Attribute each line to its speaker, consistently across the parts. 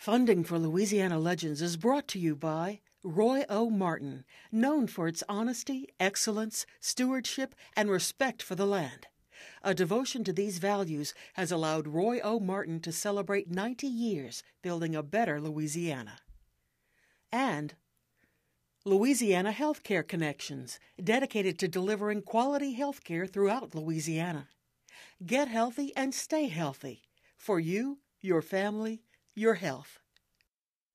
Speaker 1: Funding for Louisiana Legends is brought to you by Roy O. Martin, known for its honesty, excellence, stewardship, and respect for the land. A devotion to these values has allowed Roy O. Martin to celebrate 90 years building a better Louisiana. And Louisiana Healthcare Connections, dedicated to delivering quality health care throughout Louisiana. Get healthy and stay healthy for you, your family, your health.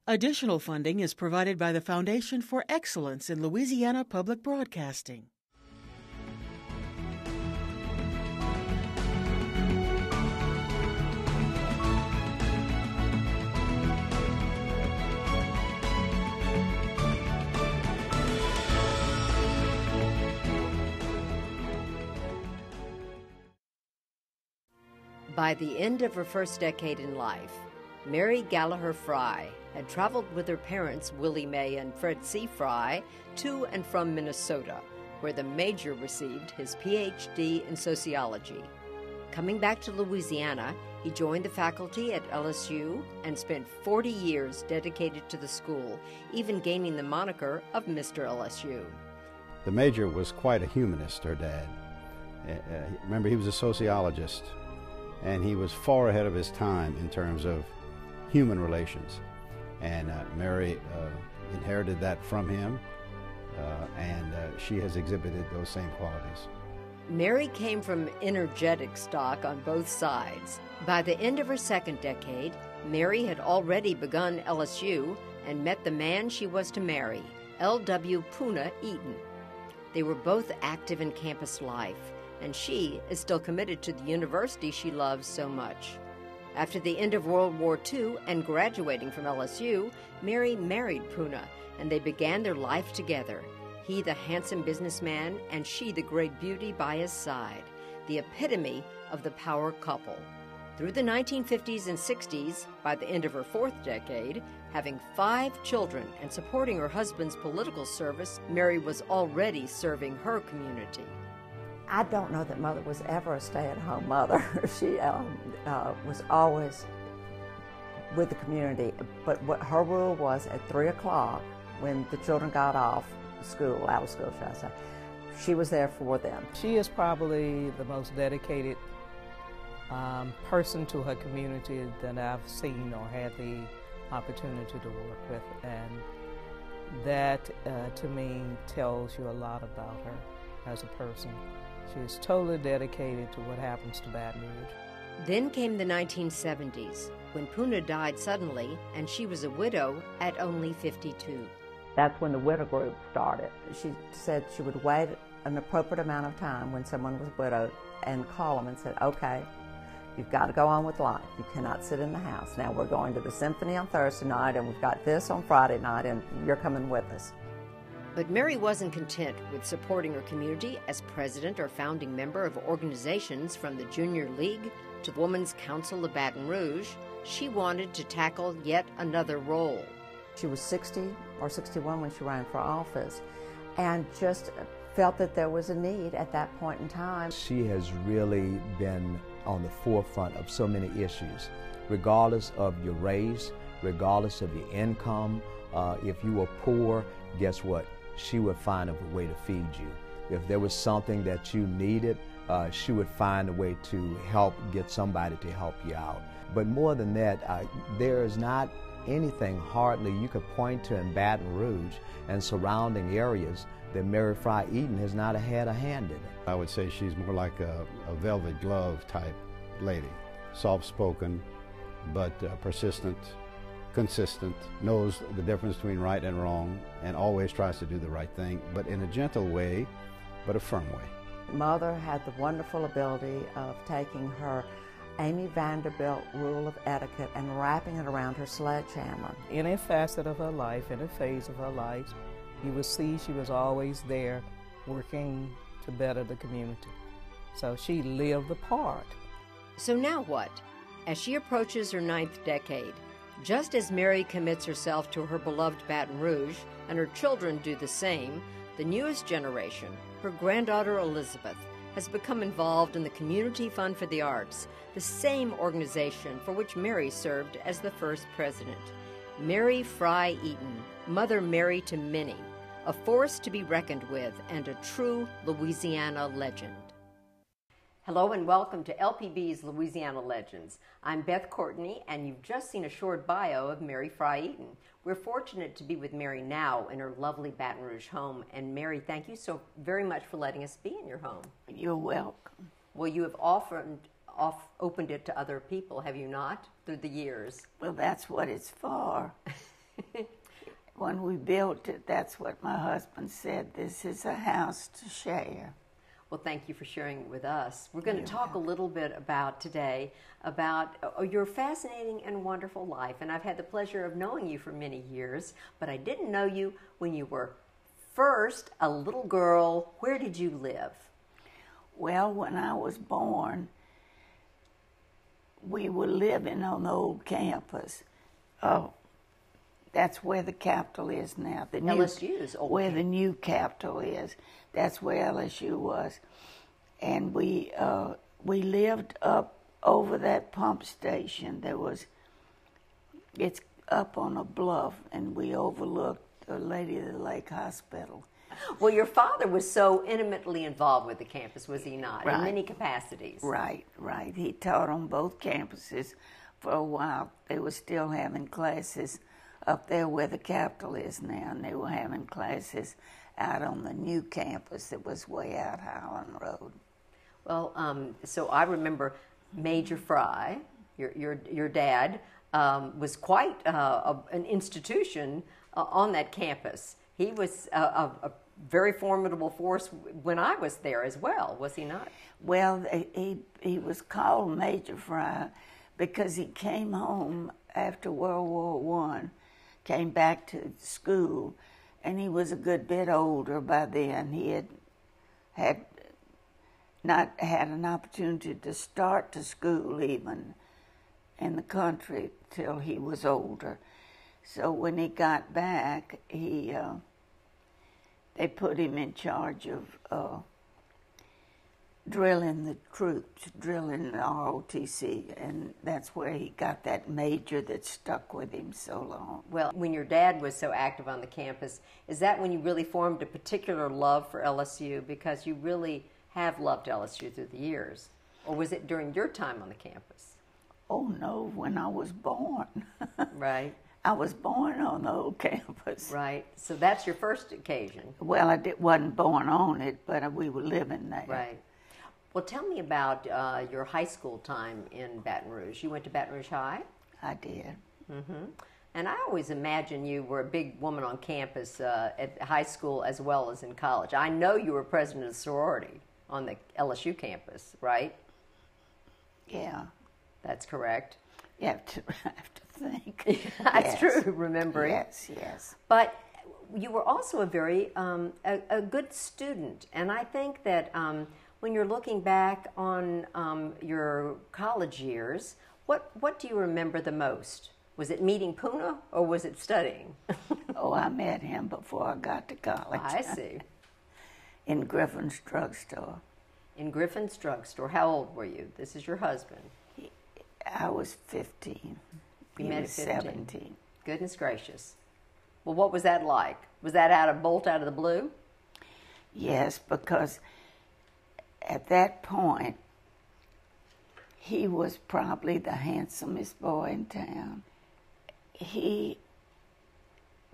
Speaker 1: Additional funding is provided by the Foundation for Excellence in Louisiana Public Broadcasting.
Speaker 2: By the end of her first decade in life, Mary Gallagher Frey had traveled with her parents, Willie Mae and Fred C. Frey, to and from Minnesota, where the major received his PhD in sociology. Coming back to Louisiana, he joined the faculty at LSU and spent 40 years dedicated to the school, even gaining the moniker of Mr. LSU.
Speaker 3: The major was quite a humanist, her dad. Uh, uh, remember, he was a sociologist, and he was far ahead of his time in terms of human relations. And uh, Mary uh, inherited that from him, uh, and uh, she has exhibited those same qualities.
Speaker 2: Mary came from energetic stock on both sides. By the end of her second decade, Mary had already begun LSU and met the man she was to marry, L.W. Puna Eaton. They were both active in campus life, and she is still committed to the university she loves so much. After the end of World War II and graduating from LSU, Mary married Puna, and they began their life together. He, the handsome businessman, and she, the great beauty by his side, the epitome of the power couple. Through the 1950s and 60s, by the end of her fourth decade, having five children and supporting her husband's political service, Mary was already serving her community.
Speaker 4: I don't know that mother was ever a stay-at-home mother. she um, uh, was always with the community. But what her rule was at three o'clock, when the children got off school, out of school, should I say, she was there for them.
Speaker 5: She is probably the most dedicated um, person to her community that I've seen or had the opportunity to work with, and that uh, to me tells you a lot about her as a person. She is totally dedicated to what happens to Baton Rouge.
Speaker 2: Then came the 1970s, when Puna died suddenly, and she was a widow at only 52.
Speaker 4: That's when the widow group started. She said she would wait an appropriate amount of time when someone was widowed and call them and said, okay, you've got to go on with life. You cannot sit in the house. Now we're going to the symphony on Thursday night and we've got this on Friday night and you're coming with us.
Speaker 2: But Mary wasn't content with supporting her community as president or founding member of organizations from the Junior League to the Women's Council of Baton Rouge. She wanted to tackle yet another role.
Speaker 4: She was 60 or 61 when she ran for office and just felt that there was a need at that point in time.
Speaker 6: She has really been on the forefront of so many issues, regardless of your race, regardless of your income. Uh, if you were poor, guess what? She would find a way to feed you. If there was something that you needed, uh, she would find a way to help get somebody to help you out. But more than that, uh, there is not anything hardly you could point to in Baton Rouge and surrounding areas that Mary Frey Eaton has not had a hand in it.
Speaker 3: I would say she's more like a, a velvet glove type lady, soft spoken, but uh, persistent, consistent, knows the difference between right and wrong, and always tries to do the right thing, but in a gentle way, but a firm way.
Speaker 4: Mother had the wonderful ability of taking her Amy Vanderbilt rule of etiquette and wrapping it around her sledgehammer.
Speaker 5: In a facet of her life, in a phase of her life, you will see she was always there working to better the community. So she lived the part.
Speaker 2: So now what? As she approaches her ninth decade, just as Mary commits herself to her beloved Baton Rouge and her children do the same, the newest generation, her granddaughter Elizabeth, has become involved in the Community Fund for the Arts, the same organization for which Mary served as the first president. Mary Frey Eaton, Mother Mary to many, a force to be reckoned with, and a true Louisiana legend. Hello and welcome to LPB's Louisiana Legends. I'm Beth Courtney, and you've just seen a short bio of Mary Frey Eaton. We're fortunate to be with Mary now in her lovely Baton Rouge home. And Mary, thank you so very much for letting us be in your home.
Speaker 7: You're welcome.
Speaker 2: Well, you have often off, opened it to other people, have you not, through the years?
Speaker 7: Well, that's what it's for. when we built it, that's what my husband said. This is a house to share.
Speaker 2: Well, thank you for sharing it with us. We're going to talk a little bit about today about uh, your fascinating and wonderful life. And I've had the pleasure of knowing you for many years, but I didn't know you when you were first a little girl. Where did you live?
Speaker 7: Well, when I was born, we were living on the old campus. Oh, that's where the Capitol is now. The
Speaker 2: new, LSU's old
Speaker 7: where the new Capitol is. That's where LSU was, and we uh, we lived up over that pump station. There was it's up on a bluff, and we overlooked the Lady of the Lake Hospital.
Speaker 2: Well, your father was so intimately involved with the campus, was he not? Right. In many capacities.
Speaker 7: Right, right. He taught on both campuses for a while. They were still having classes up there where the Capitol is now, and they were having classes out on the new campus that was way out Highland Road.
Speaker 2: Well, um, so I remember Major Frey, your your your dad, um, was quite uh, a, an institution uh, on that campus. He was a, a, a, very formidable force when I was there as well, was he not?
Speaker 7: Well, he he was called Major Frey because he came home after World War One, came back to school and he was a good bit older by then. He had had not had an opportunity to start to school even in the country till he was older. So when he got back, he uh, they put him in charge of uh, drilling the troops, drilling the ROTC, and that's where he got that major that stuck with him so long.
Speaker 2: Well, when your dad was so active on the campus, is that when you really formed a particular love for LSU because you really have loved LSU through the years? Or was it during your time on the campus?
Speaker 7: Oh, no, when I was born.
Speaker 2: right.
Speaker 7: I was born on the old campus.
Speaker 2: Right. So that's your first occasion.
Speaker 7: Well, I did, wasn't born on it, but we were living there.
Speaker 2: Right. Well, tell me about uh, your high school time in Baton Rouge. You went to Baton Rouge High?
Speaker 7: I did.
Speaker 2: Mm-hmm. And I always imagine you were a big woman on campus uh, at high school as well as in college. I know you were president of sorority on the LSU campus, right?
Speaker 7: Yeah.
Speaker 2: That's correct.
Speaker 7: You have to, have to think.
Speaker 2: That's yes. true, remembering.
Speaker 7: Yes, yes.
Speaker 2: But you were also a very um, a, a, good student, and I think that um, when you're looking back on um, your college years, what, what do you remember the most? Was it meeting Puna or was it studying?
Speaker 7: oh, I met him before I got to college.
Speaker 2: I see.
Speaker 7: In Griffin's drugstore.
Speaker 2: In Griffin's drugstore. How old were you? This is your husband.
Speaker 7: He, I was 15. You
Speaker 2: he met
Speaker 7: at
Speaker 2: 15.
Speaker 7: 17.
Speaker 2: Goodness gracious. Well, what was that like? Was that out of bolt out of the blue?
Speaker 7: Yes, because at that point, he was probably the handsomest boy in town. He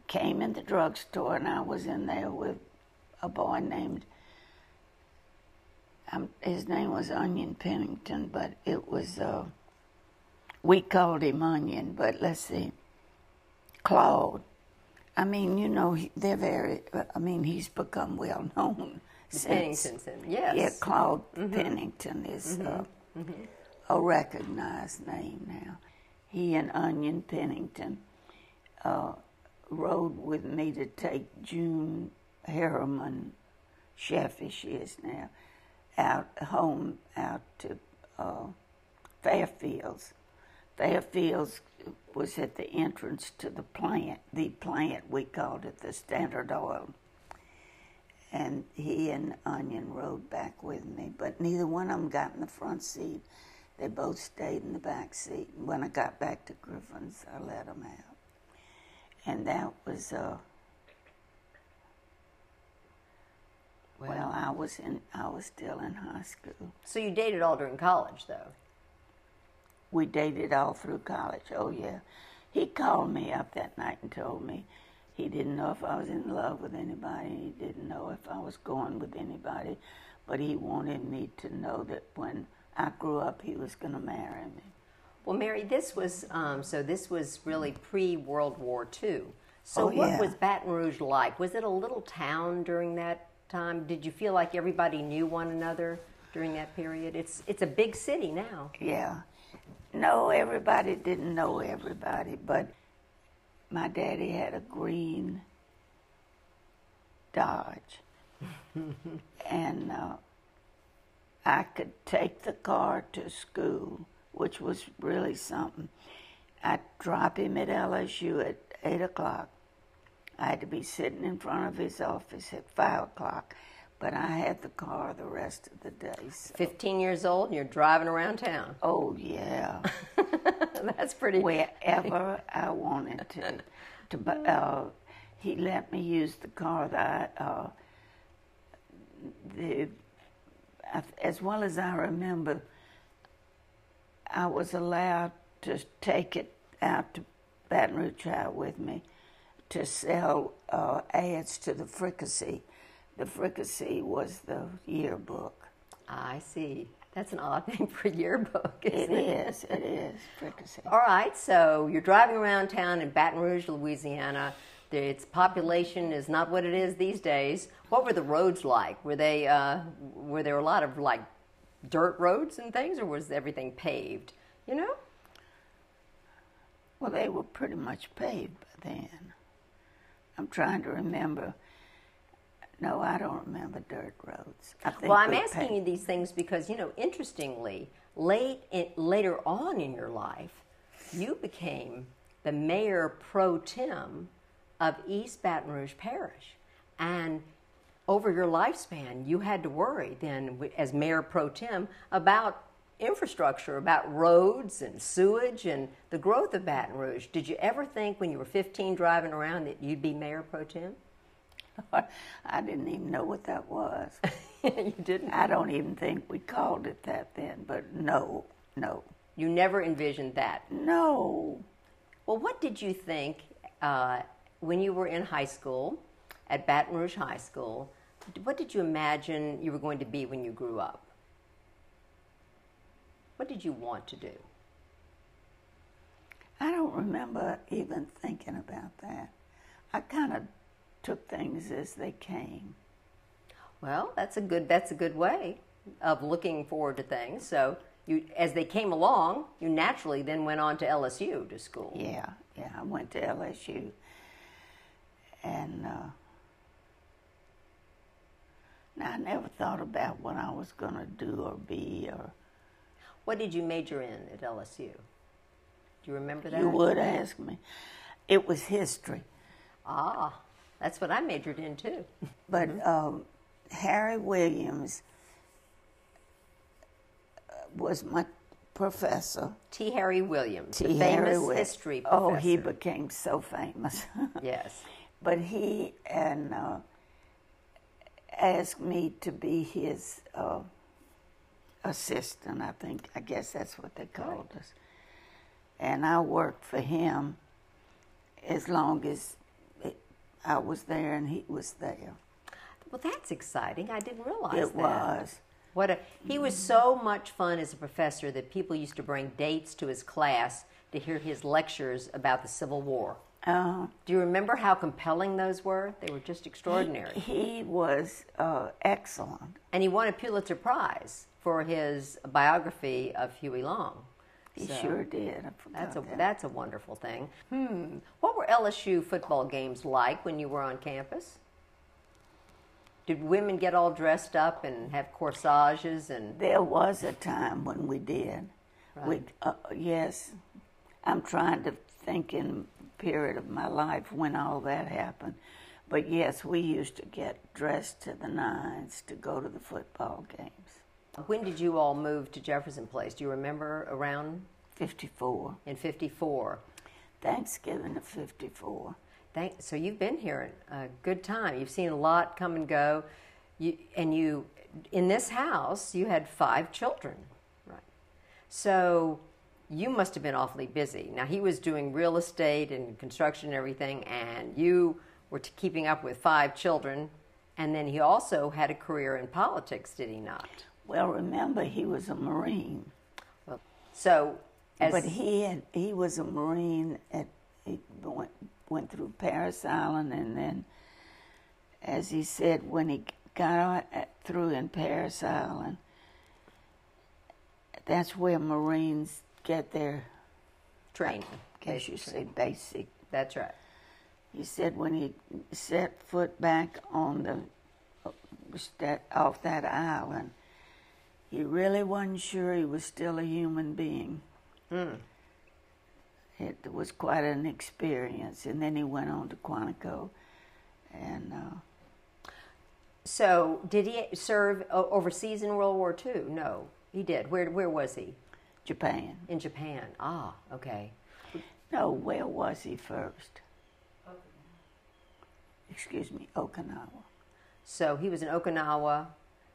Speaker 7: came in the drugstore, and I was in there with a boy named, um, his name was Onion Pennington, but it was, uh, we called him Onion, but let's see, Claude. I mean, you know, they're very, I mean, he's become well known
Speaker 2: Pennington, yes.
Speaker 7: Yeah, Claude mm-hmm. Pennington is mm-hmm. Uh, mm-hmm. a recognized name now. He and Onion Pennington uh, rode with me to take June Harriman, chef as she is now, out home out to uh, Fairfields. Fairfields was at the entrance to the plant, the plant we called it the Standard Oil and he and Onion rode back with me, but neither one of them got in the front seat. They both stayed in the back seat. And When I got back to Griffin's, I let them out, and that was uh, well, I was in, I was still in high school.
Speaker 2: So you dated all during college, though.
Speaker 7: We dated all through college. Oh yeah, he called me up that night and told me he didn't know if I was in love with anybody. He didn't know if I was going with anybody, but he wanted me to know that when I grew up, he was going to marry me.
Speaker 2: Well, Mary, this was um, so. This was really pre World War II. So,
Speaker 7: Oh,
Speaker 2: what
Speaker 7: yeah.
Speaker 2: was Baton Rouge like? Was it a little town during that time? Did you feel like everybody knew one another during that period? It's it's a big city now.
Speaker 7: Yeah. No, everybody didn't know everybody, but my daddy had a green Dodge. and uh, I could take the car to school, which was really something. I'd drop him at LSU at 8 o'clock. I had to be sitting in front of his office at 5 o'clock, but I had the car the rest of the day. So.
Speaker 2: 15 years old and you're driving around town.
Speaker 7: Oh, yeah.
Speaker 2: That's pretty.
Speaker 7: wherever I wanted to. to uh, he let me use the car that I, uh, the, as well as I remember, I was allowed to take it out to Baton Rouge with me to sell uh, ads to the fricassee. The fricassee was the yearbook.
Speaker 2: I see. That's an odd name for a yearbook.
Speaker 7: It
Speaker 2: Isn't it?
Speaker 7: is, it is fricassee.
Speaker 2: All right, so you're driving around town in Baton Rouge, Louisiana. Its population is not what it is these days. What were the roads like? Were they uh, were there a lot of like dirt roads and things, or was everything paved? You know,
Speaker 7: Well, they were pretty much paved by then. I'm trying to remember. No, I don't remember dirt roads.
Speaker 2: Well, I'm asking
Speaker 7: paved-
Speaker 2: you these things because you know, interestingly, late in, later on in your life, you became the mayor pro tem of East Baton Rouge Parish, and over your lifespan, you had to worry then, as mayor pro tem, about infrastructure, about roads and sewage and the growth of Baton Rouge. Did you ever think when you were 15 driving around that you'd be mayor pro tem?
Speaker 7: I didn't even know what that was.
Speaker 2: you didn't.
Speaker 7: I don't even think we called it that then, but no, no,
Speaker 2: You never envisioned that.
Speaker 7: no.
Speaker 2: Well, what did you think uh, when you were in high school, at Baton Rouge High School? What did you imagine you were going to be when you grew up? What did you want to do?
Speaker 7: I don't remember even thinking about that. I kind of took things as they came.
Speaker 2: Well, that's a good that's a good way of looking forward to things. So you, as they came along, you naturally then went on to LSU to school.
Speaker 7: Yeah, yeah. I went to LSU, and uh, now I never thought about what I was going to do or be. Or
Speaker 2: What did you major in at LSU? Do you remember that?
Speaker 7: you would ask me. It was history,
Speaker 2: Ah, that's what I majored in too.
Speaker 7: but
Speaker 2: Mm-hmm.
Speaker 7: um, Harry Williams uh, was my professor.
Speaker 2: T. Harry Williams,
Speaker 7: T.
Speaker 2: the
Speaker 7: Harry
Speaker 2: famous history professor.
Speaker 7: Oh, he became so famous.
Speaker 2: Yes.
Speaker 7: But he and uh, asked me to be his uh, assistant. I think I guess that's what they called us. And I worked for him as long as I was there and he was there.
Speaker 2: Well, that's exciting. I didn't realize
Speaker 7: it
Speaker 2: that.
Speaker 7: was.
Speaker 2: What a, he was so much fun as a professor that people used to bring dates to his class to hear his lectures about the Civil War.
Speaker 7: Uh,
Speaker 2: Do you remember how compelling those were? They were just extraordinary.
Speaker 7: he was uh, excellent.
Speaker 2: And he won a Pulitzer Prize for his biography of Huey Long.
Speaker 7: He
Speaker 2: So,
Speaker 7: sure did.
Speaker 2: That's a
Speaker 7: that.
Speaker 2: that's a wonderful thing. Hmm. What were LSU football games like when you were on campus? Did women get all dressed up and have corsages and
Speaker 7: There was a time when we did. We,
Speaker 2: Right.
Speaker 7: uh, yes, I'm trying to think in period of my life when all that happened, But yes, we used to get dressed to the nines to go to the football games.
Speaker 2: When did you all move to Jefferson Place? Do you remember around
Speaker 7: 54.
Speaker 2: in 54?
Speaker 7: Thanksgiving of 54.
Speaker 2: Thank, so you've been here a good time. You've seen a lot come and go. You, and you, in this house, you had five children, right? So you must have been awfully busy. Now, he was doing real estate and construction and everything, and you were t- keeping up with five children. And then he also had a career in politics, did he not?
Speaker 7: Well, remember, he was a Marine.
Speaker 2: So, as
Speaker 7: But he had, he was a Marine at he went went through Parris Island and then, as he said, when he got out, through in Parris Island, that's where Marines get their,
Speaker 2: training,
Speaker 7: I guess you say, basic.
Speaker 2: that's right.
Speaker 7: He said when he set foot back on the that off that island, he really wasn't sure he was still a human being. It was quite an experience, and then he went on to Quantico, and uh,
Speaker 2: So, did he serve overseas in World War II? No, he did. Where, where was he?
Speaker 7: Japan.
Speaker 2: In Japan. Ah, okay.
Speaker 7: No, where was he first? Excuse me, Okinawa.
Speaker 2: So he was in Okinawa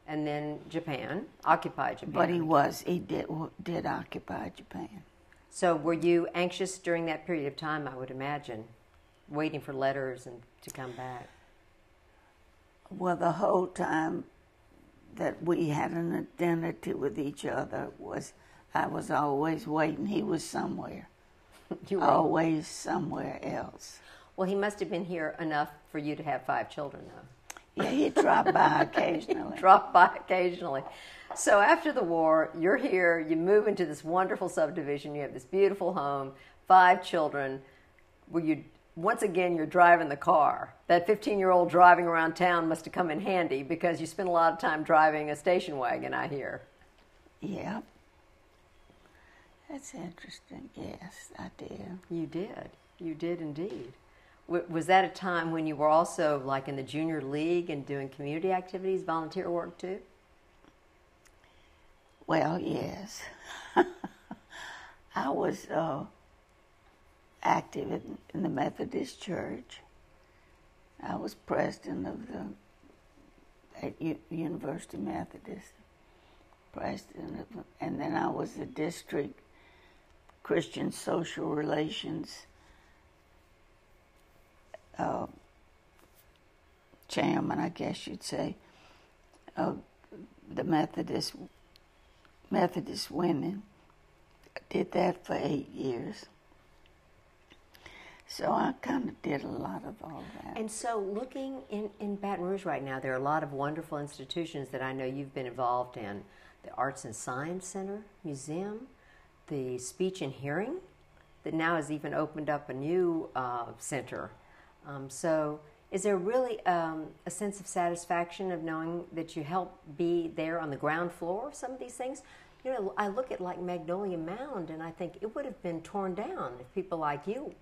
Speaker 2: and then Japan, occupied Japan.
Speaker 7: But he was he did did occupy Japan.
Speaker 2: So were you anxious during that period of time, I would imagine, waiting for letters and to come back?
Speaker 7: Well, the whole time that we had an identity with each other was I was always waiting. He was somewhere,
Speaker 2: You were,
Speaker 7: always somewhere else.
Speaker 2: Well, he must have been here enough for you to have five children, though.
Speaker 7: Yeah, he dropped by occasionally.
Speaker 2: Drop by occasionally. So after the war, you're here, you move into this wonderful subdivision, you have this beautiful home, five children, where you once again you're driving the car. That 15 year old driving around town must have come in handy because you spent a lot of time driving a station wagon, I hear.
Speaker 7: Yeah. That's interesting. Yes, I did.
Speaker 2: You did. You did indeed. Was that a time when you were also like in the junior league and doing community activities, volunteer work too?
Speaker 7: Well, yes. I was uh, active in, in the Methodist Church. I was president of the U- University Methodist, president of, and then I was the district Christian Social Relations uh, chairman, I guess you'd say, of the Methodist Methodist women. Did that for eight years. So I kind of did a lot of all that.
Speaker 2: And so, looking in, in Baton Rouge right now, there are a lot of wonderful institutions that I know you've been involved in the Arts and Science Center, Museum, the Speech and Hearing, that now has even opened up a new uh, center. Um, so, is there really um, a sense of satisfaction of knowing that you help be there on the ground floor of some of these things? You know, I look at like Magnolia Mound and I think it would have been torn down if people like you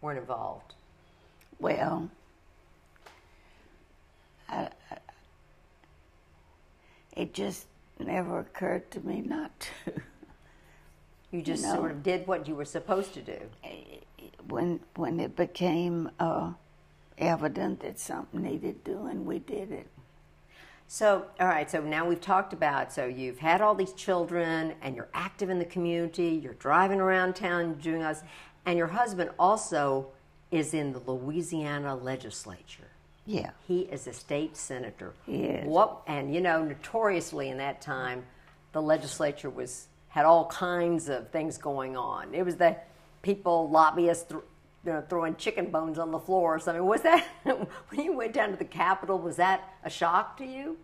Speaker 2: weren't involved.
Speaker 7: Well, I, I, it just never occurred to me not to.
Speaker 2: You just
Speaker 7: know.
Speaker 2: sort of did what you were supposed to do.
Speaker 7: when when it became uh, evident that something needed doing, we did it.
Speaker 2: So, all right, so now we've talked about so you've had all these children and you're active in the community, you're driving around town doing us, and your husband also is in the Louisiana legislature.
Speaker 7: Yeah.
Speaker 2: He is a state senator.
Speaker 7: He is.
Speaker 2: What and you know, notoriously in that time, the legislature was had all kinds of things going on. It was the people lobbyists you know, throwing chicken bones on the floor or something. Was that when you went down to the Capitol? Was that a shock to you?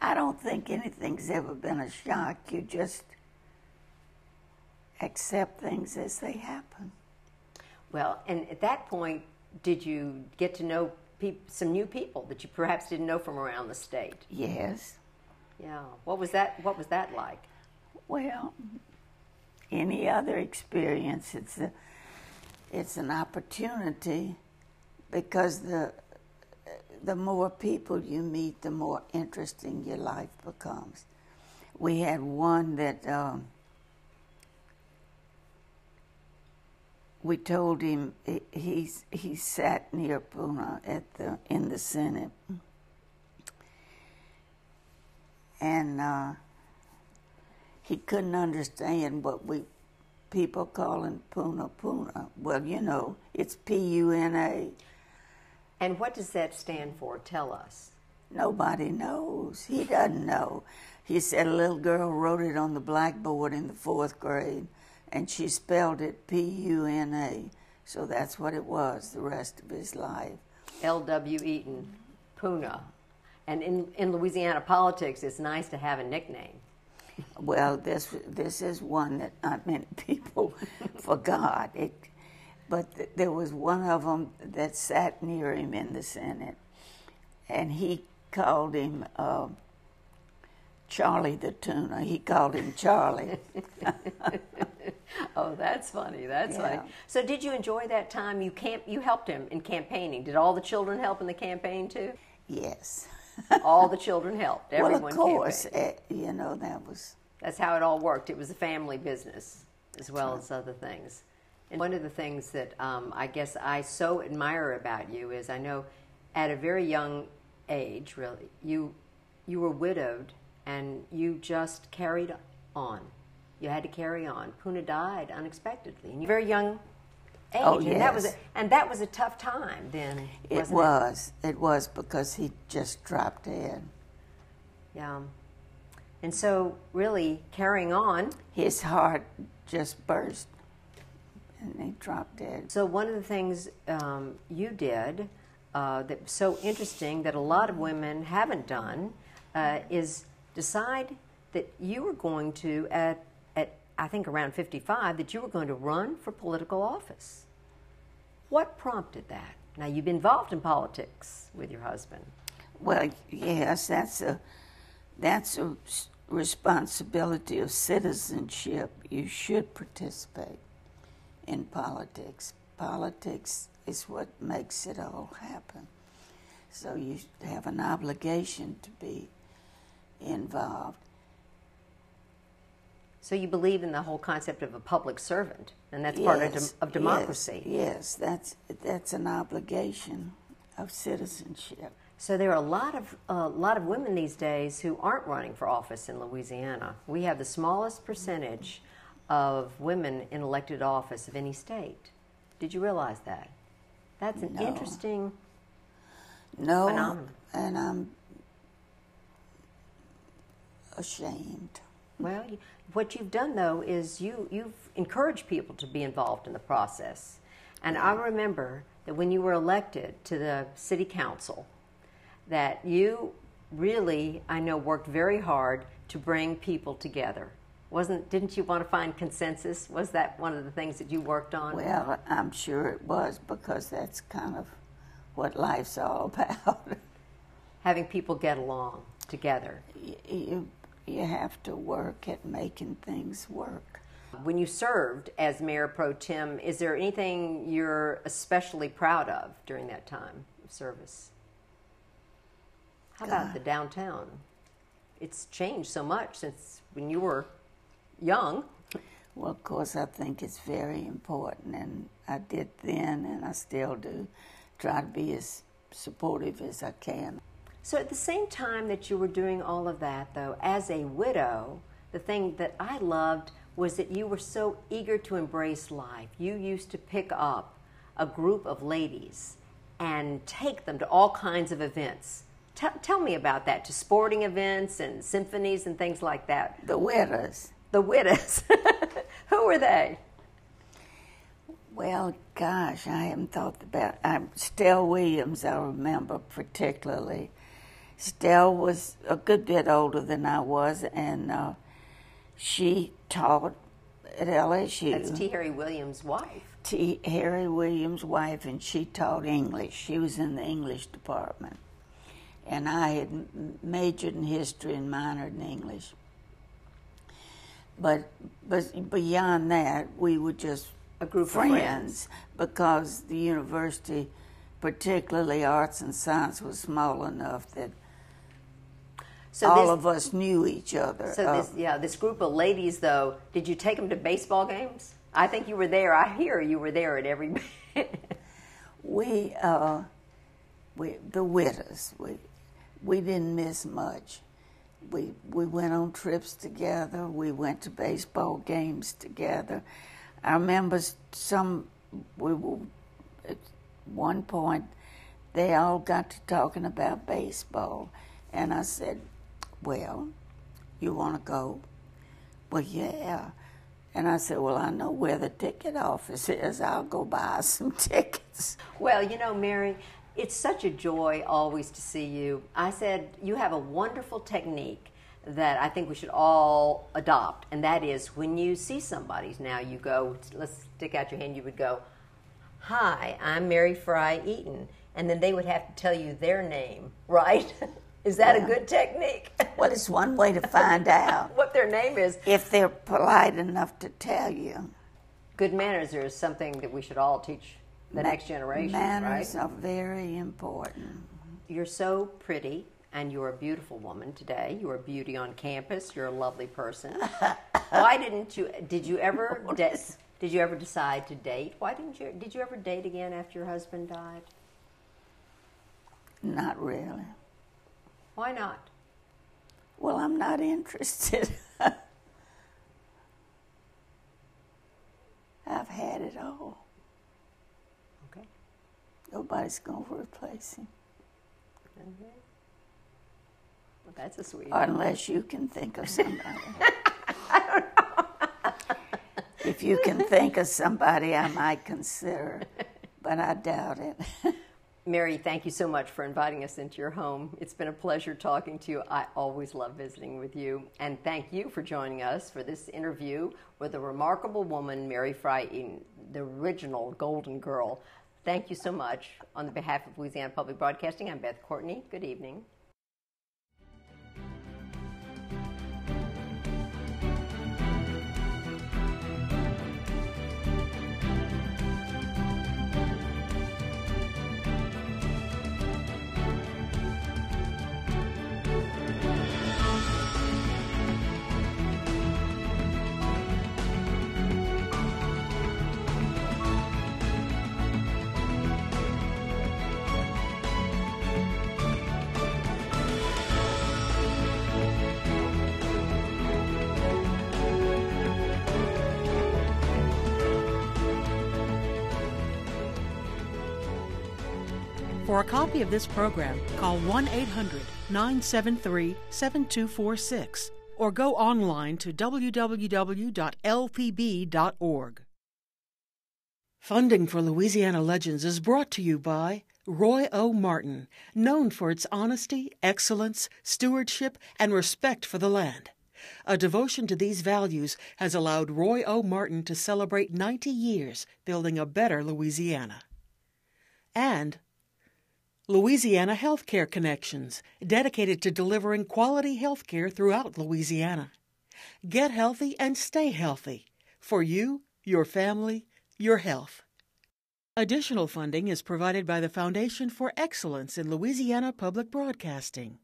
Speaker 7: I don't think anything's ever been a shock. You just accept things as they happen.
Speaker 2: Well, and at that point, did you get to know peop- some new people that you perhaps didn't know from around the state?
Speaker 7: Yes.
Speaker 2: Yeah. What was that? What was that like?
Speaker 7: Well, any other experience, it's a, it's an opportunity because the the more people you meet, the more interesting your life becomes. We had one that um, we told him he, he sat near Puna at the in the Senate, and uh, he couldn't understand what we people calling Puna Puna. Well, you know, it's P U N A.
Speaker 2: And what does that stand for? Tell us.
Speaker 7: Nobody knows. He doesn't know. He said a little girl wrote it on the blackboard in the fourth grade, and she spelled it P U N A. So that's what it was the rest of his life.
Speaker 2: L.W. Eaton, Puna. And in, in Louisiana politics, it's nice to have a nickname.
Speaker 7: Well, this this is one that not many people forgot. It, but th- there was one of them that sat near him in the Senate, and he called him uh, Charlie the Tuna. He called him Charlie.
Speaker 2: oh, that's funny. That's
Speaker 7: Yeah.
Speaker 2: funny. So, did you enjoy that time? You camp. You helped him in campaigning. Did all the children help in the campaign too?
Speaker 7: yes.
Speaker 2: all the children helped.
Speaker 7: well,
Speaker 2: Everyone
Speaker 7: of course, eh, you know that was
Speaker 2: That's how it all worked. It was a family business as well as other things. And one of the things that um, I guess I so admire about you is I know at a very young age, really, you you were widowed and you just carried on. You had to carry on. Puna died unexpectedly, and you're very young age,
Speaker 7: Oh,
Speaker 2: and that was a,
Speaker 7: yes.
Speaker 2: and that was a tough time. Then
Speaker 7: it was it was because he just dropped dead.
Speaker 2: Yeah. And so, really, carrying on,
Speaker 7: His heart just burst, and he dropped dead.
Speaker 2: So one of the things um, you did uh, that was so interesting that a lot of women haven't done uh, is decide that you were going to at I think around 55 that you were going to run for political office. What prompted that? Now you've been involved in politics with your husband.
Speaker 7: Well, yes, that's a that's a responsibility of citizenship. You should participate in politics. Politics is what makes it all happen. So you have an obligation to be involved.
Speaker 2: So you believe in the whole concept of a public servant, and that's part of,
Speaker 7: Yes,
Speaker 2: dem- of democracy.
Speaker 7: Yes, yes, that's that's an obligation of citizenship.
Speaker 2: So there are a lot of a lot of women these days who aren't running for office in Louisiana. We have the smallest percentage of women in elected office of any state. Did you realize that? That's an
Speaker 7: No.
Speaker 2: interesting.
Speaker 7: No,
Speaker 2: Phenomenal.
Speaker 7: and I'm ashamed.
Speaker 2: Well, you- what you've done though is you you've encouraged people to be involved in the process. And I remember that when you were elected to the city council, that you really, I know, worked very hard to bring people together. Wasn't? Didn't you want to find consensus? Was that one of the things that you worked on?
Speaker 7: Well, I'm sure it was because that's kind of what life's all about.
Speaker 2: Having people get along together.
Speaker 7: You you have to work at making things work.
Speaker 2: When you served as mayor pro tem, is there anything you're especially proud of during that time of service? How about the downtown? It's changed so much since when you were young.
Speaker 7: Well, of course, I think it's very important, and I did then, and I still do, try to be as supportive as I can.
Speaker 2: So at the same time that you were doing all of that, though, as a widow, the thing that I loved was that you were so eager to embrace life. You used to pick up a group of ladies and take them to all kinds of events. T- tell me about that, to sporting events and symphonies and things like that.
Speaker 7: The widows.
Speaker 2: The widows. Who were they?
Speaker 7: Well, gosh, I haven't thought about. I'm Stell Williams, I remember particularly. Stell was a good bit older than I was, and uh, she taught at LSU.
Speaker 2: That's T. Harry Williams' wife.
Speaker 7: T. Harry Williams' wife, and she taught English. She was in the English department. And I had majored in history and minored in English. But, but beyond that, we were just
Speaker 2: A group of
Speaker 7: friends,
Speaker 2: friends.
Speaker 7: because the university particularly arts and science, was small enough that
Speaker 2: So
Speaker 7: all
Speaker 2: this,
Speaker 7: of us knew each other.
Speaker 2: so this, yeah, this group of ladies, though, did you take them to baseball games? I think you were there. I hear you were there at every.
Speaker 7: we, uh, we, the widows, we, we didn't miss much. We we went on trips together. We went to baseball games together. I remember some. We were at one point. They all got to talking about baseball, and I said, "Well, you want to go?" Well, yeah. And I said, Well, I know where the ticket office is. I'll go buy some tickets.
Speaker 2: Well, you know, Mary, it's such a joy always to see you. I said you have a wonderful technique that I think we should all adopt, and that is when you see somebody, now you go, let's stick out your hand, you would go, Hi, I'm Mary Frey Eaton. And then they would have to tell you their name, right? Is that a good technique?
Speaker 7: Well, it's one way to find out
Speaker 2: what their name is.
Speaker 7: if they're polite enough to tell you.
Speaker 2: Good manners is something that we should all teach the next generation,
Speaker 7: Manners
Speaker 2: right?
Speaker 7: are very important.
Speaker 2: You're so pretty, and you're a beautiful woman today. You're a beauty on campus. You're a lovely person. Why didn't you? Did you ever? De- did you ever decide to date? Why didn't you? Did you ever date again after your husband died?
Speaker 7: Not really.
Speaker 2: Why not?
Speaker 7: Well, I'm not interested. I've had it all.
Speaker 2: Okay.
Speaker 7: Nobody's going to replace him. Mm-hmm.
Speaker 2: Well, that's a sweet.
Speaker 7: Unless you can think of somebody. I don't know. if you can think of somebody, I might consider, but I doubt it.
Speaker 2: Mary, thank you so much for inviting us into your home. It's been a pleasure talking to you. I always love visiting with you. And thank you for joining us for this interview with a remarkable woman, Mary Frey the original Golden Girl. Thank you so much. On the behalf of Louisiana Public Broadcasting, I'm Beth Courtney. Good evening.
Speaker 1: For a copy of this program, call 1 800 973 7246 or go online to www.lpb.org. Funding for Louisiana Legends is brought to you by Roy O. Martin, known for its honesty, excellence, stewardship, and respect for the land. A devotion to these values has allowed Roy O. Martin to celebrate 90 years building a better Louisiana. And Louisiana Healthcare Connections, dedicated to delivering quality health care throughout Louisiana. Get healthy and stay healthy for you, your family, your health. Additional funding is provided by the Foundation for Excellence in Louisiana Public Broadcasting.